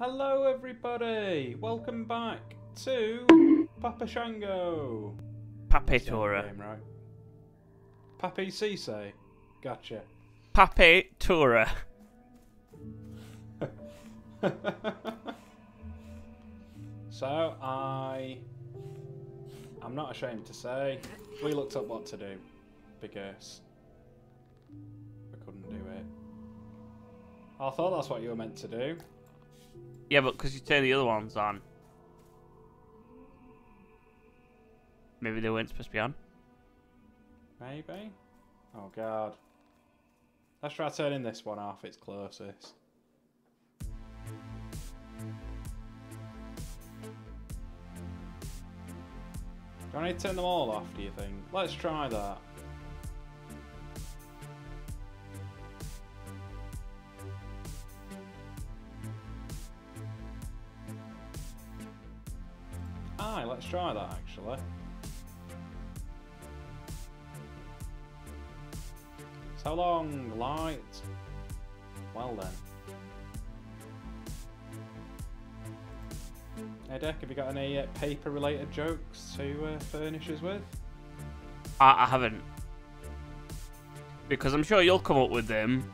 Hello, everybody. Welcome back to Papa Shango. Papetura. name, right? Papi Cisse. Gotcha. Papetura. so I, I'm not ashamed to say, we looked up what to do because we couldn't do it. I thought that's what you were meant to do. Yeah, but because you turn the other ones on. Maybe they weren't supposed to be on. Maybe. Oh god. Let's try turning this one off. It's closest. Do I need to turn them all off, do you think? Let's try that. Aye, let's try that actually. So long, light. Well then. Hey Dick, have you got any uh, paper-related jokes to uh, furnish us with? I, I haven't. Because I'm sure you'll come up with them,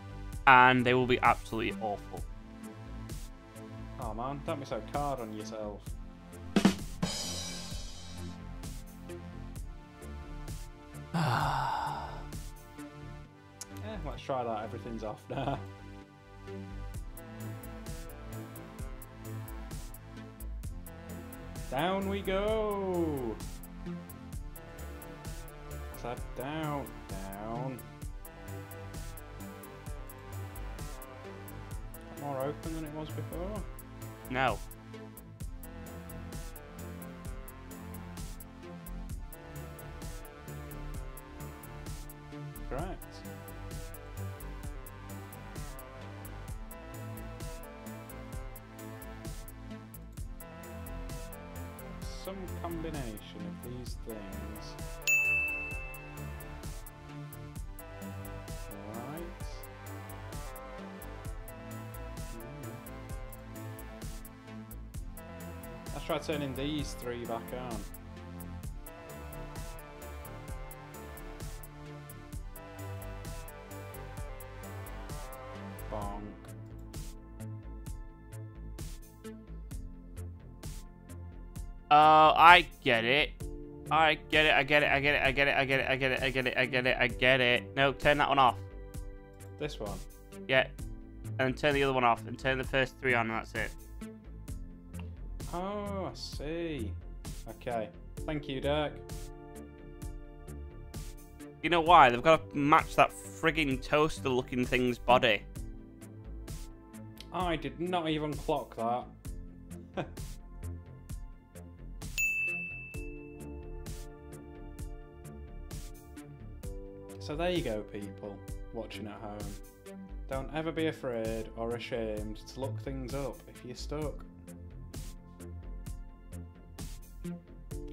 and they will be absolutely awful. Oh man, don't be so hard on yourself. Yeah, let's try that. Everything's off now. Down we go. Upside down, down. More open than it was before. No. Some combination of these things. Right. Let's try turning these three back on. Get it. I get it, I get it, I get it, I get it, I get it, I get it, I get it, I get it, I get it. No, turn that one off. This one. Yeah. And turn the other one off, and turn the first three on, and that's it. Oh, I see. Okay. Thank you, Dirk. You know why? They've got to match that frigging toaster looking thing's body. I did not even clock that. so there you go, people watching at home. Don't ever be afraid or ashamed to look things up if you're stuck.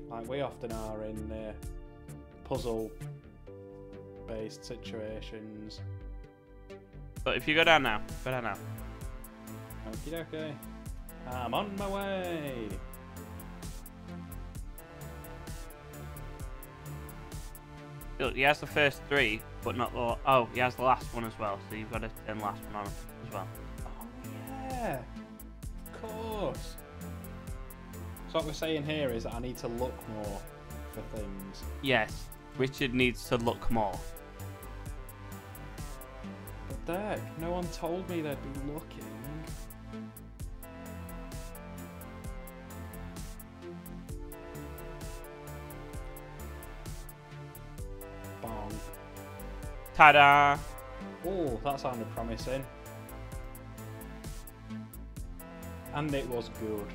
Like we often are in uh, puzzle based situations. But if you go down now, go down now. Okie dokie. I'm on my way. He has the first three, but not the. Oh, he has the last one as well, so you've got to turn the last one on as well. Oh yeah, of course. So what we're saying here is that I need to look more for things. Yes, Richard needs to look more. But Derek, no one told me they'd be looking. Ta da! Oh, that sounded promising. And it was good.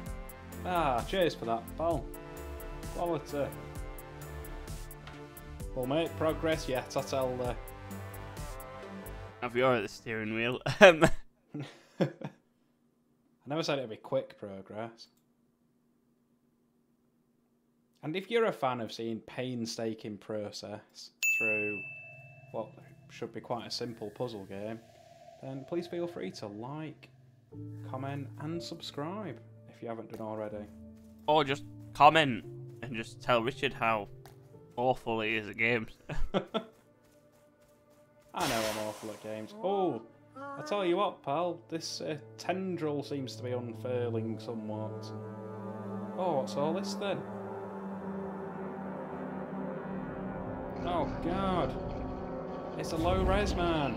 Ah, cheers for that, pal. Quality. We'll make progress yet, I tell the. If you're at the steering wheel. Um, I never said it'd be quick progress. And if you're a fan of seeing painstaking process through what should be quite a simple puzzle game, then please feel free to like, comment, and subscribe if you haven't done already. Or just comment and just tell Richard how awful he is at games. I know I'm awful at games. Oh, I tell you what, pal, this uh, tendril seems to be unfurling somewhat. Oh, what's all this then? Oh god, it's a low res man.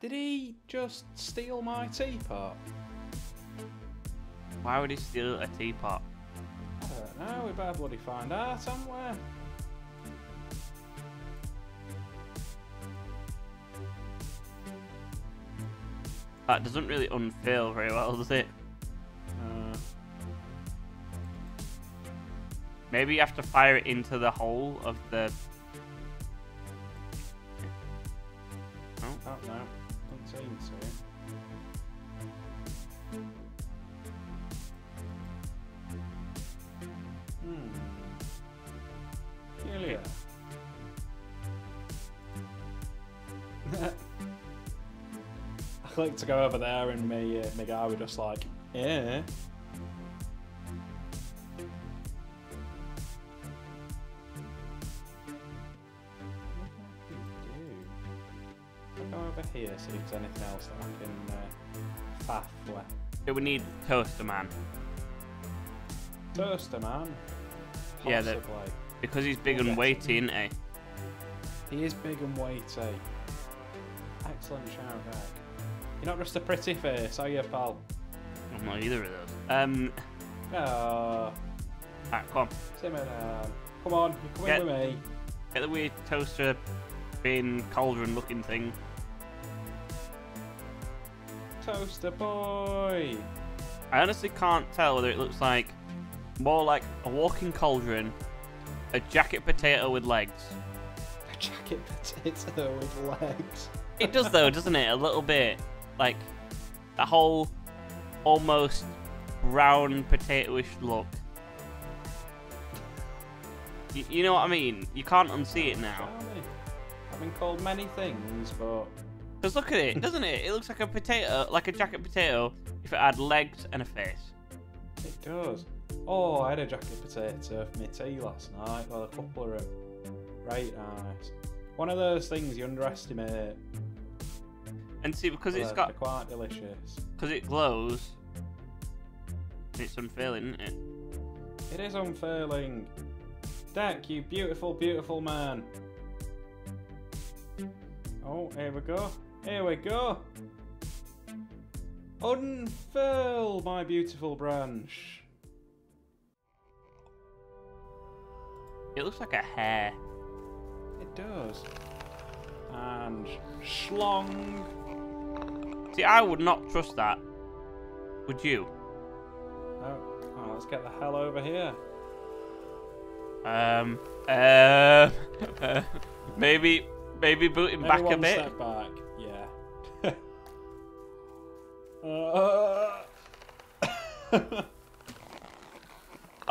Did he just steal my teapot? Why would he steal a teapot? I don't know, we better bloody find out somewhere. That doesn't really unfail very well, does it? Maybe you have to fire it into the hole of the. Oh, don't know. Doesn't seem to. Hmm. Julia. I like to go over there and me, uh, my guy were just like, yeah. Else that I can uh, faff would need toaster man Toaster man. Yeah, the- because he's big We'll and weighty, him. isn't he? He is big and weighty. Excellent shout, Jack. You're not just a pretty face, are you, pal? I'm not either of those. Um, Ah, alright, come on, simmer down. Come on, coming Get- with me. get the weird toaster bin cauldron looking thing. Toaster boy. I honestly can't tell whether it looks like more like a walking cauldron, a jacket potato with legs. A jacket potato with legs. It does though, doesn't it? A little bit like that whole almost brown potato-ish look. You, you know what I mean? You can't unsee it now. I've been called many things, but Just look at it, doesn't it? It looks like a potato, like a jacket potato, if it had legs and a face. it does. Oh, I had a jacket potato for my tea last night. Well, a couple of them. Right nice. One of those things you underestimate. And see, because it's got, quite delicious. because it glows, it's unfailing, isn't it? It is unfailing. Dec, you beautiful, beautiful man. Oh, here we go. Here we go. Unfurl, my beautiful branch. It looks like a hair. It does. And schlong. See, I would not trust that. Would you? Oh, oh, let's get the hell over here. Um, uh, maybe, maybe boot him Maybe back a bit. back. Uh,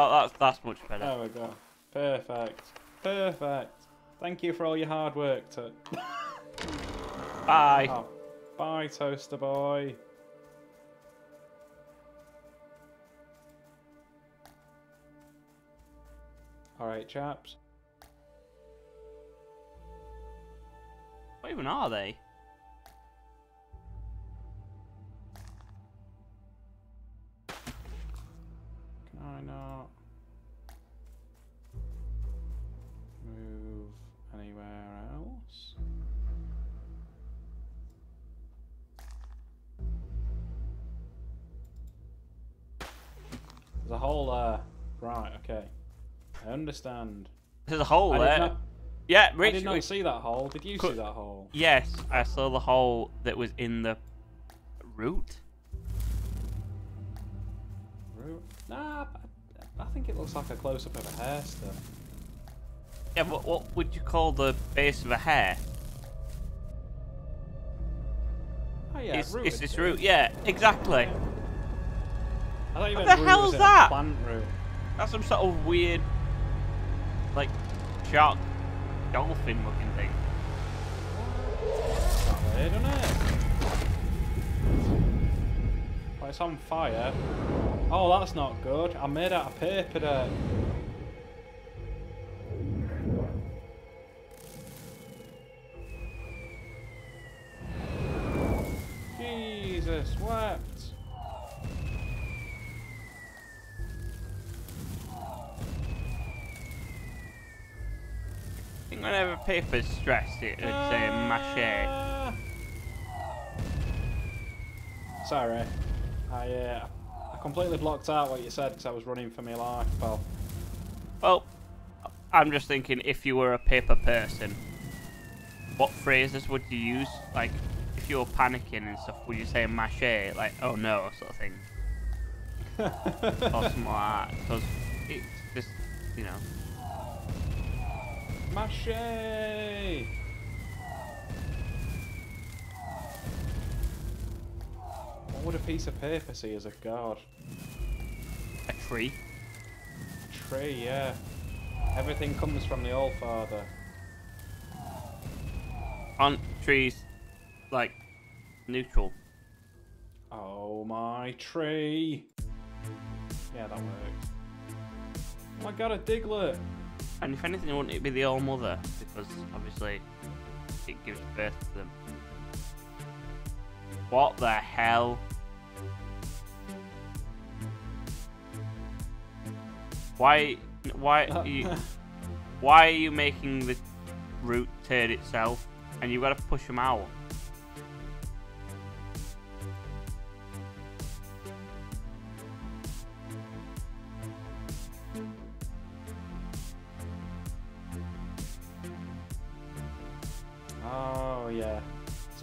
Oh, that's that's much better. There we go. Perfect. Perfect. Thank you for all your hard work. To... Bye. Oh, bye, Toaster Boy. Alright, chaps. What even are they? Understand. There's a hole I there. not, yeah, I did not we- see that hole. Did you Could- see that hole? Yes, I saw the hole that was in the root. Root? Nah, I, I think it looks like a close up of a hair still. Yeah, but what would you call the base of a hair? Oh yeah, it's, root it's this root. Yeah, exactly. I What the hell's that? Plant root. That's some sort of weird, like, shark dolphin looking thing. Isn't it? Well, it's on fire. Oh, that's not good. I'm made out of paper there. Jesus, wept. I think whenever paper's stressed, it would say mache. Sorry. I, uh, I completely blocked out what you said because I was running for my life, pal. Well, I'm just thinking if you were a paper person, what phrases would you use? Like, if you were panicking and stuff, would you say mache? Like, oh no, sort of thing. or something like that. Because it's just, you know. Mache! Oh, what would a piece of paper see as a god? A tree. A Tree, yeah. Everything comes from the All Father. Aren't trees, like, neutral? Oh my tree! Yeah, that works. Oh my god, a Diglett! And if anything, wouldn't it be the All Mother? Because obviously it gives birth to them. What the hell? Why? Why? Are you, why are you making the root turn itself? And you've got to push them out.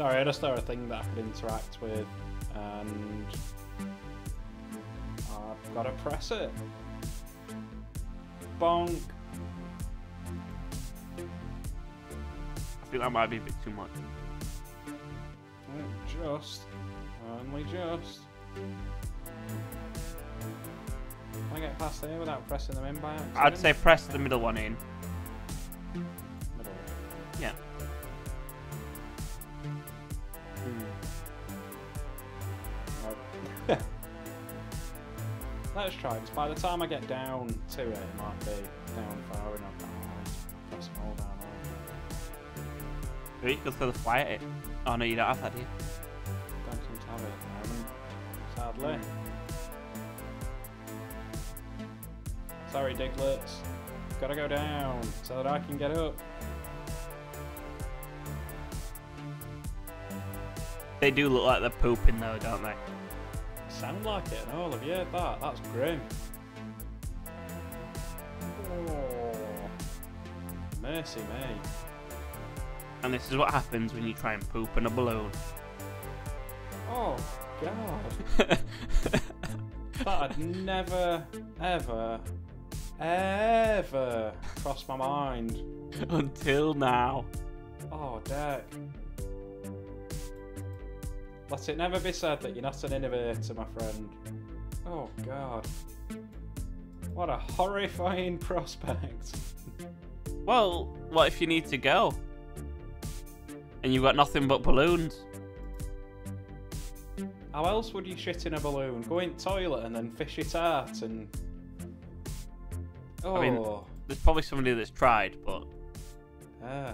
Sorry, I just saw a thing that I could interact with, and I've got to press it. Bonk. I think that might be a bit too much. Just, only just. Can I get past there without pressing them in by accident? I'd say press the middle one in. Let's try this. By the time I get down to it, it might be down far enough. Them all down. Maybe you could throw the fly it. Oh no, you don't have that, do you? Don't seem to have it at the moment. Sadly. Sorry, Digletts. Gotta go down so that I can get up. They do look like they're pooping though, don't they? Sound like it and all of you. That that's grim. Oh, mercy me. And this is what happens when you try and poop in a balloon. Oh god. That had never, ever, ever crossed my mind. Until now. Oh, Dec. Let it never be said that you're not an innovator, my friend. Oh, God. What a horrifying prospect. Well, what if you need to go? And you've got nothing but balloons? How else would you shit in a balloon? Go in toilet and then fish it out and. Oh, I mean- oh. There's probably somebody that's tried, but yeah.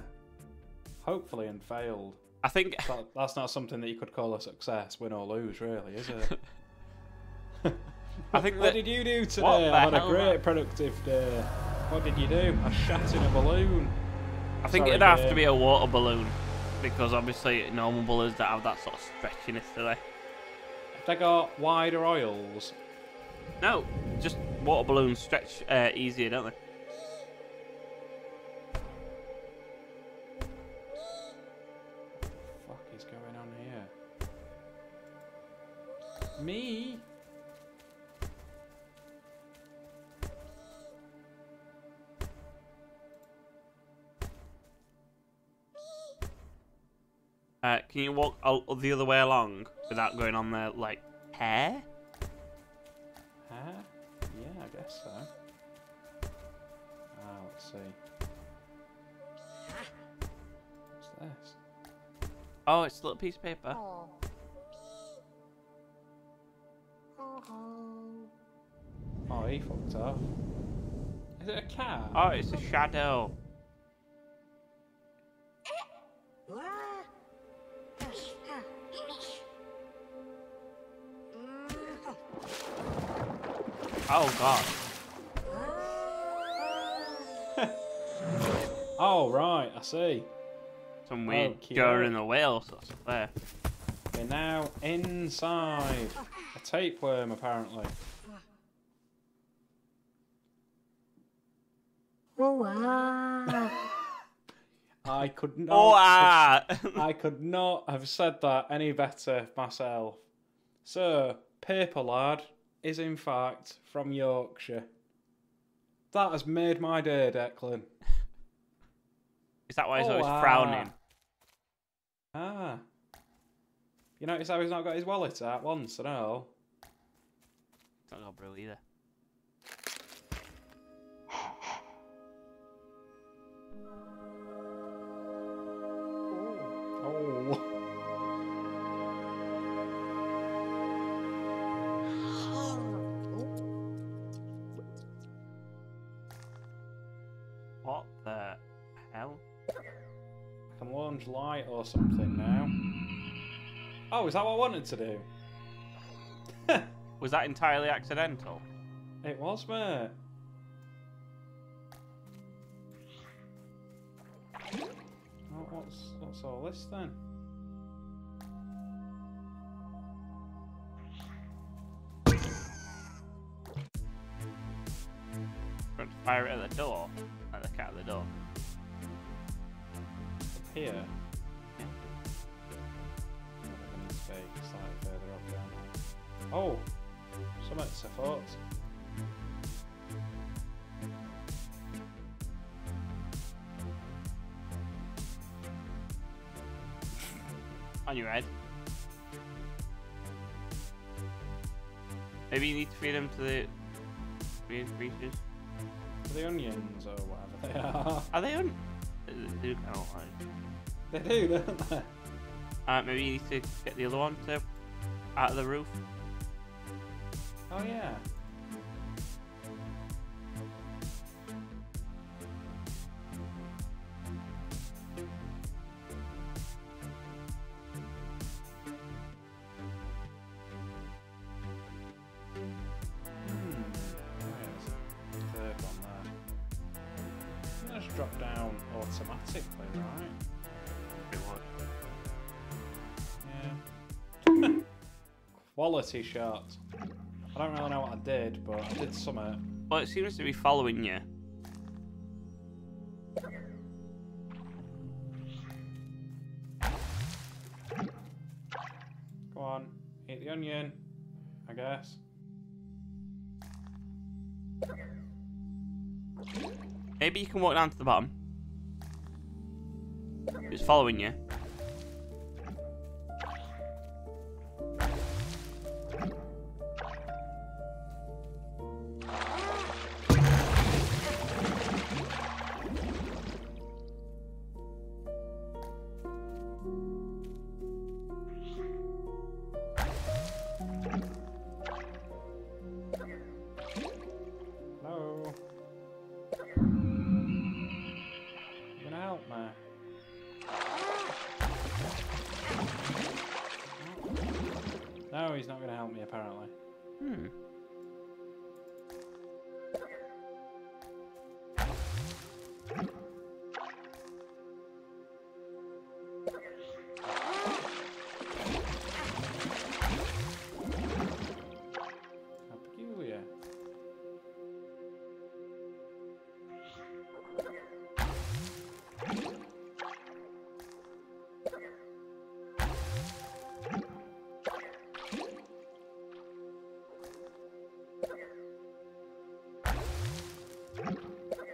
Hopefully and failed. I think That, that's not something that you could call a success, win or lose, really, is it? I think what that- did you do today? I had a great, man? productive day. What did you do? I shat in a balloon. I think Sorry, it'd have to be a water balloon because obviously normal balloons don't have that sort of stretchiness, do they? They got wider oils. No, just water balloons stretch uh, easier, don't they? Can you walk the other way along without going on the, like, hair? Hair? Yeah, I guess so. Ah, oh, let's see. What's this? Oh, it's a little piece of paper. Oh, oh he fucked off. Is it a cat? Oh, it's a shadow. Oh god. Oh, right, I see. Some weird Okey Joe in doke. the whale sort of there. We're now inside. A tapeworm, apparently. I could not. Oh, ah! I could not have said that any better myself. So, Paper Lad is in fact from Yorkshire. That has made my day, Declan. Is that why he's Oh, always ah. frowning? Ah. You notice how he's not got his wallet out once, I know. It's not got brew either. Oh. Now. Oh, is that what I wanted to do? Was that entirely accidental? It was, mate. Oh, what's what's all this then? Fire it at the door? Like the cat at the door? Here. Oh, something's afoot. On your head. Maybe you need to feed them to the creatures. The onions or whatever they are. Are they on? They do kind of like. They do, don't they? Uh, maybe you need to get the other one to out of the roof. Oh, hmm. there. Let's drop down automatically, right? Pretty much. Yeah. Quality shot. I don't really know what I did, but I did something. Well, it seems to be following you. Go on, eat the onion, I guess. Maybe you can walk down to the bottom. It's following you.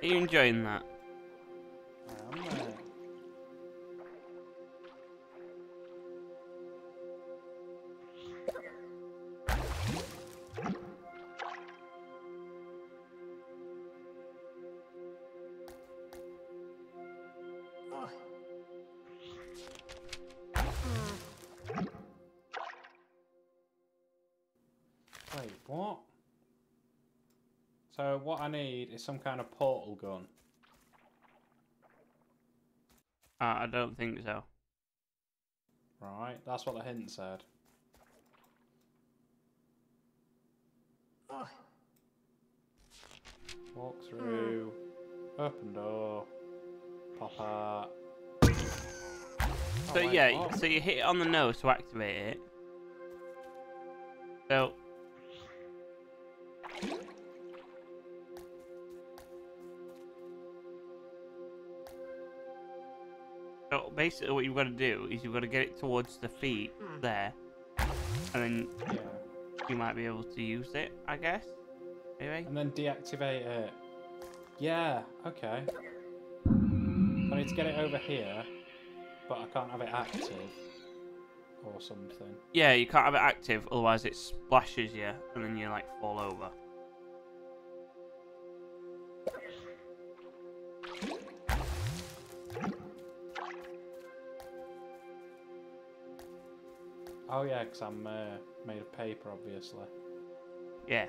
you enjoying that? Wait, what? So what I need is some kind of portal gun. Uh, I don't think so. Right, that's what the hint said. Walk through, open door, pop out. So Oh, yeah, what? so you hit it on the nose to activate it. So basically what you've got to do is you've got to get it towards the feet hmm. there. And then Yeah. you might be able to use it, I guess. Maybe? And then deactivate it. Yeah, okay. I need to get it over here, but I can't have it active. Or something. Yeah, you can't have it active, otherwise it splashes you and then you like fall over. Oh yeah, because I'm uh, made of paper, obviously. Yeah.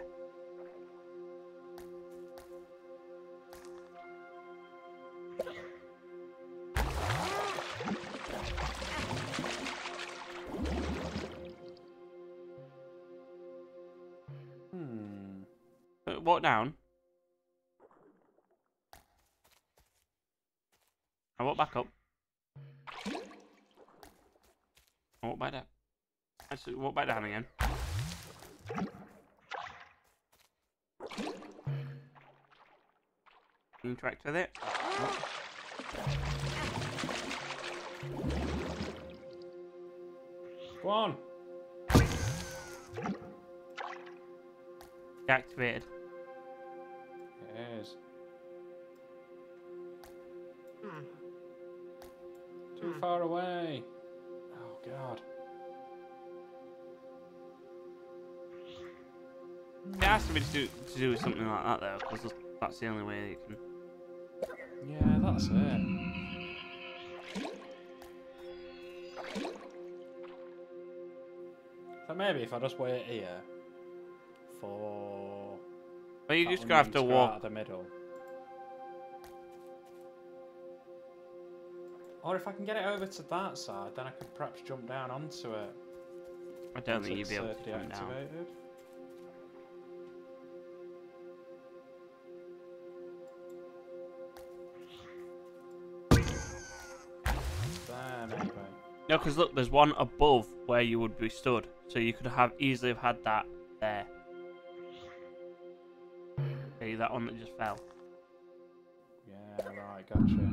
Hmm. Uh, Walk down. I walk back up. I walk back down. Actually, walk back down again. Interact with it. Go on. Deactivated. It is. Hmm. Too far away. Oh god. It has to be to do, to do with something like that though, because that's the only way you can. Yeah, that's it. So maybe if I just wait here for. Well, you just gonna have to walk. out the middle. Or if I can get it over to that side, then I could perhaps jump down onto it. I don't once think you'd be able to jump down. deactivated. There, No, because look, there's one above where you would be stood, so you could have easily have had that there. See that one that just fell. Yeah, right, gotcha.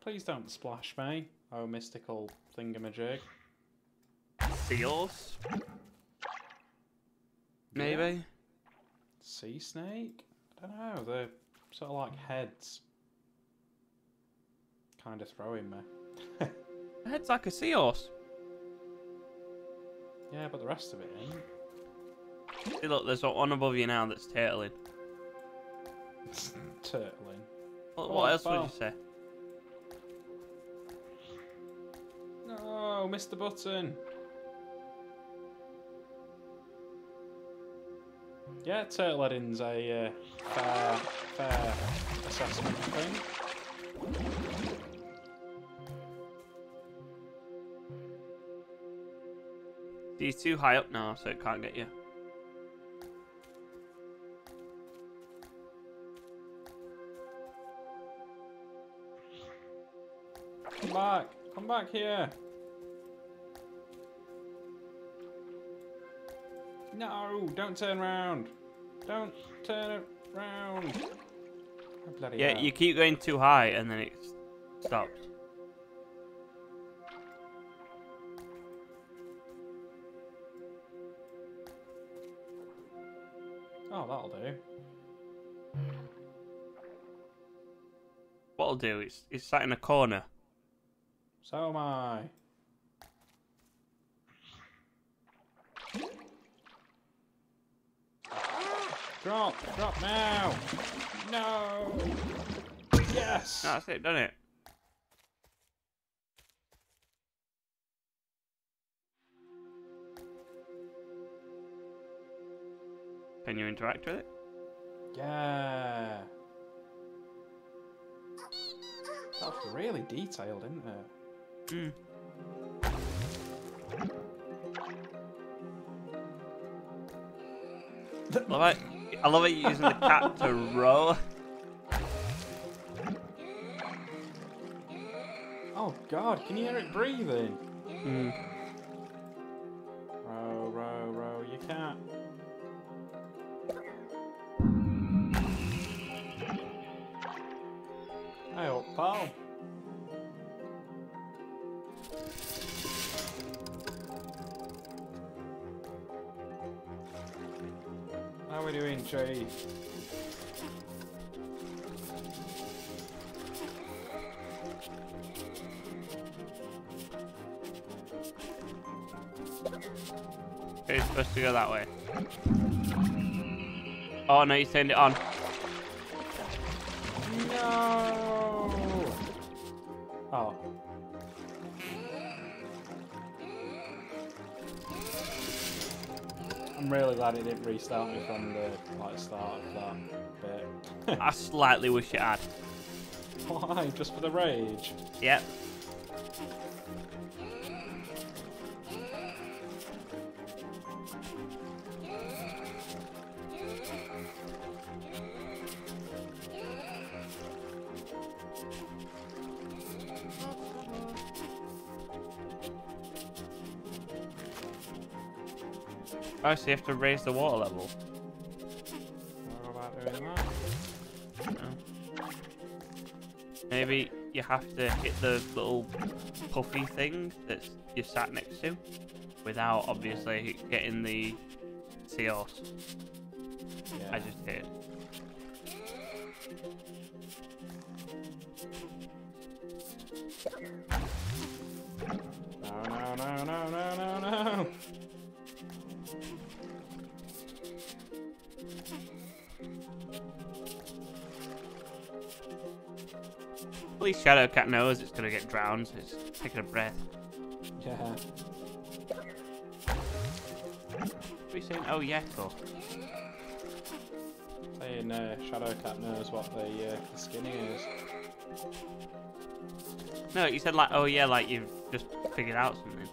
Please don't splash me, oh mystical thingamajig. Seals, maybe. Yeah. Sea snake? I don't know, they're sort of like heads. Kind of throwing me. The head's like a seahorse. yeah, but the rest of it ain't. See, look, there's one above you now that's turtling. Turtling. What, Oh, what it else would you say? No, missed the button. Yeah, turtle heading's a uh, fair, fair assessment, I He's too high up now, so it can't get you. Come back, come back here. No, don't turn round. Don't turn around. Oh, Yeah, hell. you keep going too high and then it stops. That'll do. What I'll do is, is sat in a corner. So am I. Drop, drop now. No. Yes. No, that's it, done it. Can you interact with it? Yeah. That's really detailed, isn't it? Hmm. I love it. I love it using the cat to row. Oh god, can you hear it breathing? Hmm. No, you turned it on. No! Oh. I'm really glad it didn't restart me from the like start of that bit. I slightly wish it had. Why? Just for the rage? Yep. Oh, so you have to raise the water level. How about doing that? No. Maybe you have to hit the little puffy thing that you're sat next to without obviously getting the Seos. Yeah. I just did. No, no, no, no, no, no, no. At least Shadowcat knows it's gonna get drowned, so it's taking a breath. Yeah. What are you saying? Oh, yeah, cool. Saying uh, Shadowcat knows what the, uh, the skinny is. No, you said like, oh yeah, like you've just figured out something.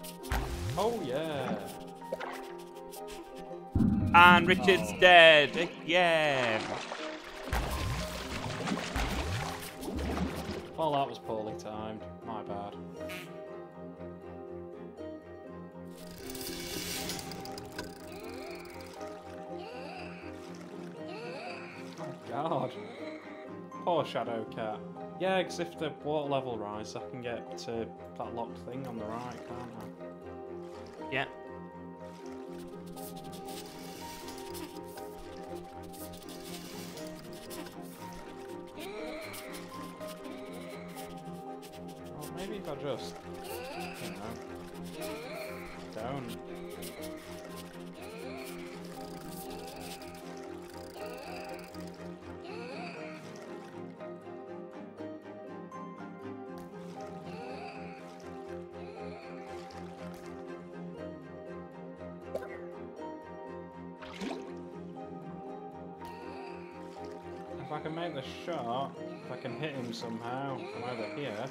Oh yeah. And Richard's Oh. dead again. Well, that was poorly timed. My bad. Oh god. Poor Shadowcat. Yeah, because if the water level rises, I can get to that locked thing on the right, can't I? Well, maybe if I just, you know, don't. If I can make the shot, if I can hit him somehow from over here.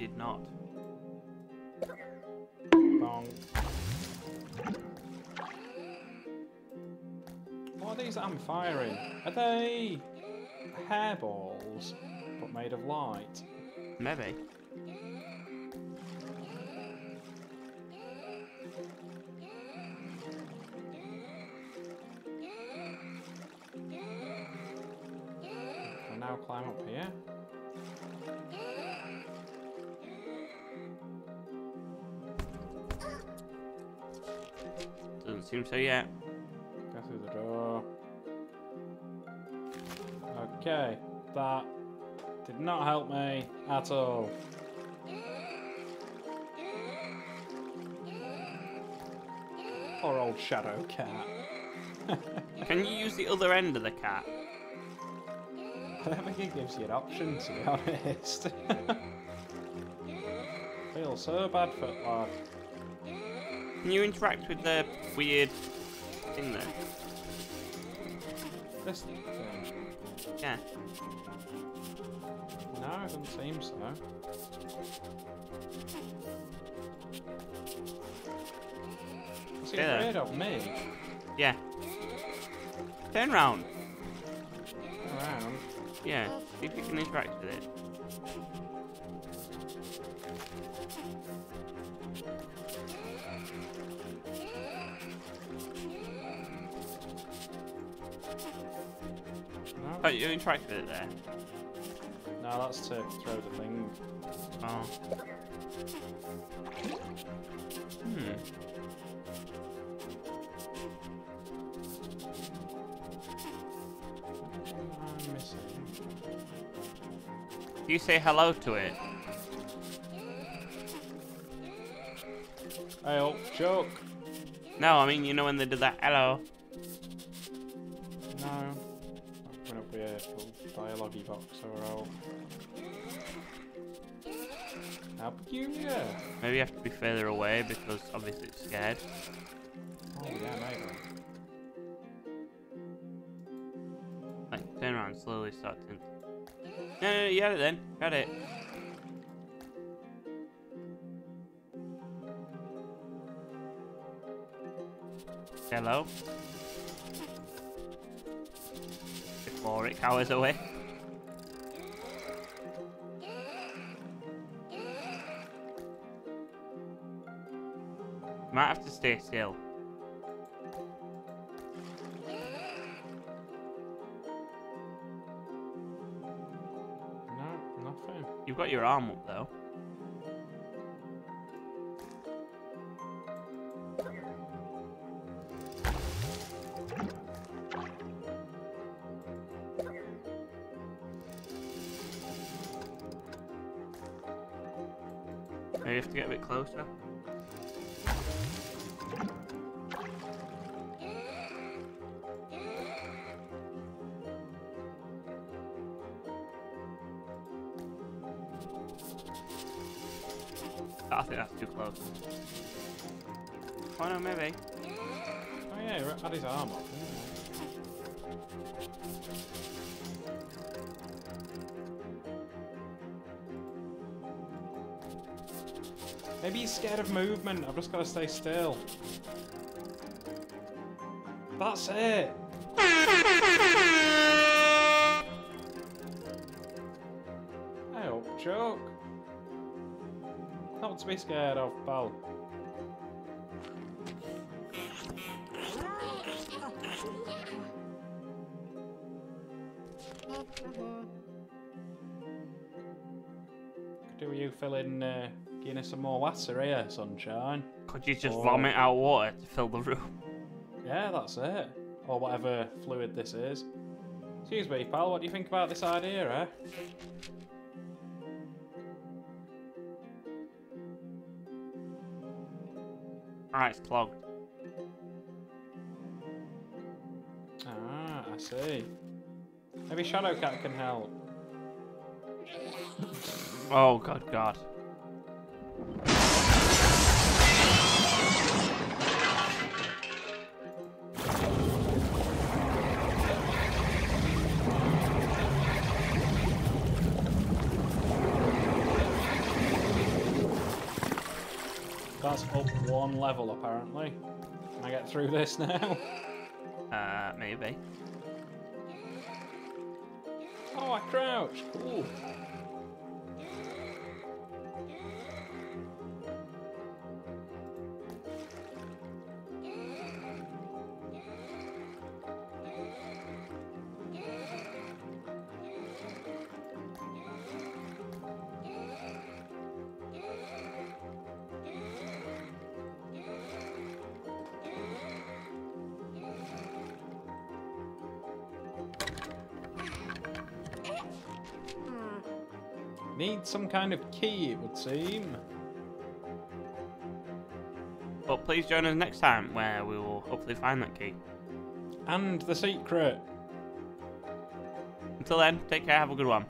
Did not. What are these that I'm firing? Are they hairballs, but made of light? Maybe. Doesn't so yeah. Go through the door. Okay, that did not help me at all. Poor old shadow cat. Can you use the other end of the cat? I don't think it gives you an option, to be honest. feel so bad for lad. Can you interact with the weird thing there? This thing. Yeah. No, it doesn't seem so. Is Yeah. afraid of me? Yeah. Turn round. Around. Yeah. See if you can interact with it. Oh, you interact with it there. no, that's to throw the thing. Oh. Hmm. I'm missing. Do you say hello to it? Hey, oh, joke. No, I mean, you know when they did that hello. No. Dialogue box or all. How peculiar. Maybe you have to be further away because obviously it's scared. Oh, yeah, maybe. Like, turn around, slowly start to... No, no, no, you had it then. Got it. Hello? It cowers away. Might have to stay still. No, nothing. You've got your arm up though. Movement. I've just got to stay still. That's it. I hope joke. Not to be scared of, pal. Do you filling uh, Guinness some more water here, sunshine. Could you just Oh. vomit out water to fill the room? Yeah, that's it. Or whatever fluid this is. Excuse me, pal, what do you think about this idea, eh? Alright, it's clogged. Ah, I see. Maybe Shadowcat can help. Oh god, god. That's up one level, apparently. Can I get through this now? Uh, maybe. Oh, I crouched. Cool. Need some kind of key, it would seem. But please join us next time where we will hopefully find that key. And the secret. Until then, take care, have a good one.